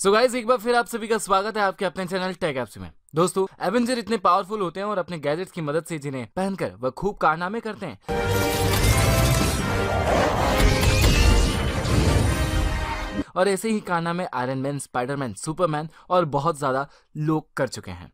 So guys एक बार फिर आप सभी का स्वागत है आपके अपने चैनल टेक एप्स में। दोस्तों एवेंजर इतने पावरफुल होते हैं और अपने गैजेट्स की मदद से जिन्हें पहनकर वह खूब कारनामे करते हैं। और ऐसे ही कारनामे आयरन मैन स्पाइडरमैन सुपरमैन और बहुत ज़्यादा लोग कर चुके हैं।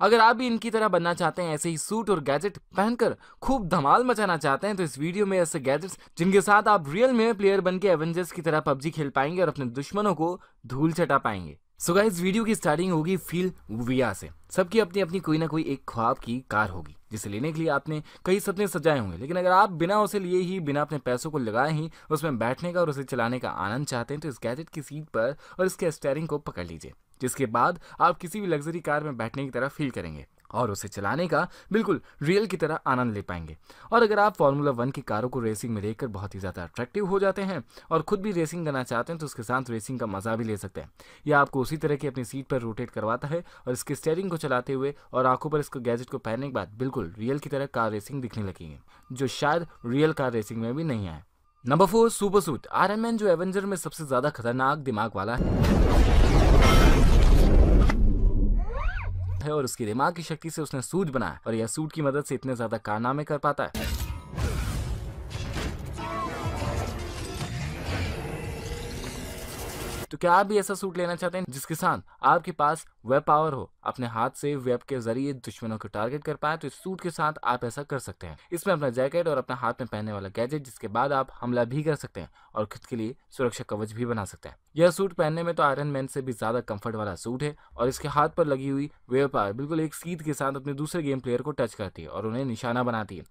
अगर आप भी इनकी तरह बनना चाहते हैं ऐसे ही सूट और गैजेट पहनकर खूब धमाल मचाना चाहते हैं तो इस वीडियो में ऐसे गैजेट्स जिनके साथ आप रियल में प्लेयर बन के एवेंजर्स की तरह पबजी खेल पाएँगे और अपने दुश्मनों को धूल चटा पाएँगे। सो so गाइस वीडियो की स्टार्टिंग होगी फील विया से। सबकी अपनी अपनी कोई ना कोई एक ख्वाब की कार होगी, जिसे लेने के लिए आपने कई सपने सजाए होंगे, लेकिन अगर आप बिना उसे लिए ही, बिना अपने पैसों को लगाए ही उसमें बैठने का और उसे चलाने का आनंद चाहते हैं तो इस गैजेट की सीट पर और इसके स्टेयरिंग को पकड़ लीजिए। जिसके बाद आप किसी भी लग्जरी कार में बैठने की तरह फील करेंगे और उसे चलाने का बिल्कुल रियल की तरह आनंद ले पाएँगे। और अगर आप फार्मूला वन की कारों को रेसिंग में देखकर बहुत ही ज़्यादा अट्रैक्टिव हो जाते हैं और खुद भी रेसिंग करना चाहते हैं तो उसके साथ रेसिंग का मज़ा भी ले सकते हैं। यह आपको उसी तरह की अपनी सीट पर रोटेट करवाता है और इसके स्टेयरिंग को चलाते हुए और आँखों पर इसको गैजेट को पहनने के बाद बिल्कुल रियल की तरह कार रेसिंग दिखने लगेंगे, जो शायद रियल कार रेसिंग में भी नहीं आए। Number four super suit Iron Man जो एवेंजर में सबसे ज़्यादा खतरनाक दिमाग वाला है। है और उसकी दिमाग की शक्ति से उसने सूट बनाया और यह सूट की मदद से इतने ज़्यादा कारनामे कर पाता है। तो क्या आप भी ऐसा सूट लेना चाहते हैं जिसके साथ आपके पास वेब पावर हो, अपने हाथ से वेब के ज़रिए दुश्मनों को टारगेट कर पाए तो इस सूट के साथ आप ऐसा कर सकते हैं। इसमें अपना जैकेट और अपने हाथ में पहनने वाला गैजेट, जिसके बाद आप हमला भी कर सकते हैं और खुद के लिए सुरक्षा कवच भी बना सकते हैं। यह सूट पहनने में तो आयरन मैन से भी ज़्यादा कंफर्ट वाला सूट है और इसके हाथ पर लगी हुई वेब पावर बिल्कुल एक सीध के साथ अपने दूसरे गेम प्लेयर को टच करती है और उन्हें निशाना बनाती है।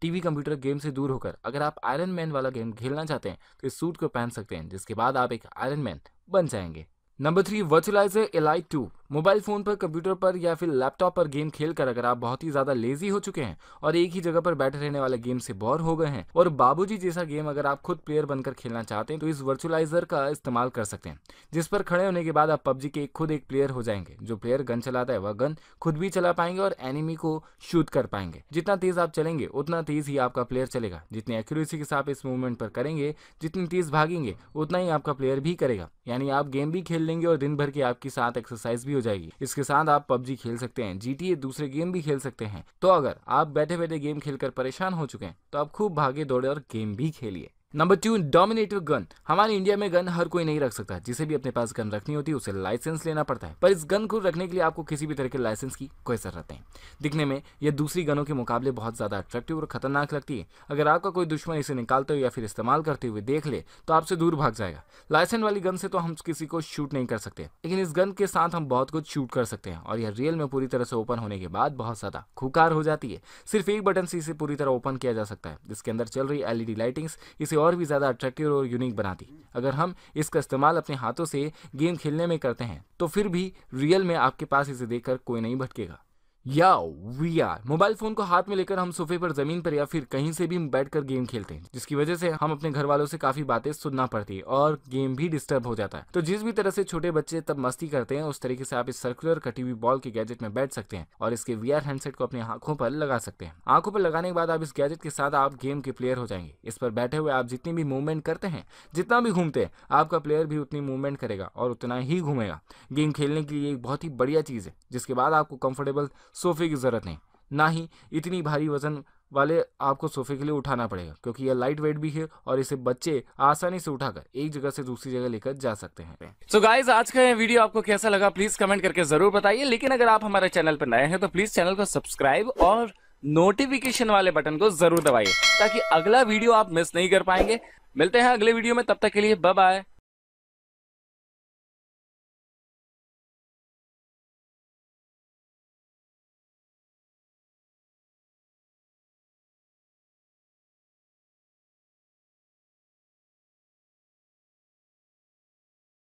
टीवी कंप्यूटर गेम से दूर होकर, अगर आप आयरन मैन वाला गेम खेलना चाहते हैं तो इस सूट को पहन सकते हैं, जिसके बाद आप एक आयरन मैन बन जाएँगे। Number three virtualizer elite two mobile phone पर, कंप्यूटर पर या फिर लैपटॉप पर गेम खेलकर अगर आप बहुत ही ज़्यादा लेजी हो चुके हैं और एक ही जगह पर बैठे रहने वाले गेम से बोर हो गए हैं और बाबूजी जैसा गेम अगर आप खुद प्लेयर बनकर खेलना चाहते हैं तो इस वर्चुअलाइजर का इस्तेमाल कर सकते हैं, जिस पर खड़े होने के बाद आप पबजी के खुद एक प्लेयर हो जाएँगे, जो प्लेयर गन चलाता है, वह गन खुद भी चला पाएँगे और एनिमी को शूट कर पाएँगे। जितना तेज आप चलेंगे, उतना तेज ही आपका प्लेयर चलेगा। जितनी एक्यूरेसी के साथ इस मूवमेंट पर करेंगे, जितनी तेज भागेंगे, उतना ही आपका प्लेयर भी करेगा। यानी आप गेम भी खेल लेंगे और दिन भर की आपकी साथ एक्सरसाइज भी जाएगी। इसके साथ आप पबजी खेल सकते हैं जीटीए दूसरे गेम भी खेल सकते हैं। तो अगर आप बैठे बैठे गेम खेलकर परेशान हो चुके हैं तो आप खूब भागे दौड़े और गेम भी खेलिए। नंबर टू डोमिनेटिव गन हमारे इंडिया में गन हर कोई नहीं रख सकता। जिसे भी अपने पास गन रखनी होती है, उसे लाइसेंस लेना पड़ता है। पर इस गन को रखने के लिए आपको किसी भी तरह के लाइसेंस की कोई ज़रूरत नहीं दिखने में यह दूसरी गनों के मुकाबले बहुत ज़्यादा अट्रैक्टिव और खतरनाक लगती है। अगर आपका कोई दुश्मन इसे निकालते हुए या फिर इस्तेमाल करते हुए देख ले तो आपसे दूर भाग जाएगा। लाइसेंस वाली गन से तो हम किसी को शूट नहीं कर सकते। लेकिन इस गन के साथ हम बहुत कुछ शूट कर सकते हैं और यह रियल में पूरी तरह से ओपन होने के बाद बहुत ज़्यादा खुकार हो जाती है। सिर्फ़ एक बटन से इसे पूरी तरह ओपन किया जा सकता है। जिसके अंदर चल रही एलईडी लाइटिंग्स इसे और भी ज़्यादा अट्रैक्टिव और यूनिक बनाती। अगर हम इसका इस्तेमाल अपने हाथों से गेम खेलने में करते हैं तो फिर भी रियल में आपके पास इसे देखकर कोई नहीं भटकेगा। या वी आर मोबाइल फ़ोन को हाथ में लेकर हम सोफे पर, ज़मीन पर या फिर कहीं से भी बैठकर गेम खेलते हैं, जिसकी वजह से हम अपने घर वालों से काफ़ी बातें सुनना पड़ती है और गेम भी डिस्टर्ब हो जाता है। तो जिस भी तरह से छोटे बच्चे तब मस्ती करते हैं, उस तरीके से आप इस सर्कुलर कटी हुई बॉल के गैजेट में बैठ सकते हैं और इसके वी हैंडसेट को अपनी आँखों पर लगा सकते हैं। आँखों पर लगाने के बाद आप इस गैजेट के साथ आप गेम के प्लेयर हो जाएँगे। इस पर बैठे हुए आप जितनी भी मूवमेंट करते हैं, जितना भी घूमते हैं, आपका प्लेयर भी उतनी मूवमेंट करेगा और उतना ही घूमेगा। गेम खेलने के लिए एक बहुत ही बढ़िया चीज़ है, जिसके बाद आपको कंफर्टेबल सोफे की ज़रूरत नहीं। ना ही इतनी भारी वज़न वाले आपको सोफे के लिए उठाना पड़ेगा, क्योंकि यह लाइट वेट भी है और इसे बच्चे आसानी से उठाकर एक जगह से दूसरी जगह लेकर जा सकते हैं। सो so गाइज़ आज का वीडियो आपको कैसा लगा प्लीज़ कमेंट करके ज़रूर बताइए। लेकिन अगर आप हमारे चैनल पर नए हैं तो प्लीज़ चैनल को सब्सक्राइब और नोटिफिकेशन वाले बटन को ज़रूर दबाइए, ताकि अगला वीडियो आप मिस नहीं कर पाएँगे। मिलते हैं अगले वीडियो में, तब तक के लिए बाय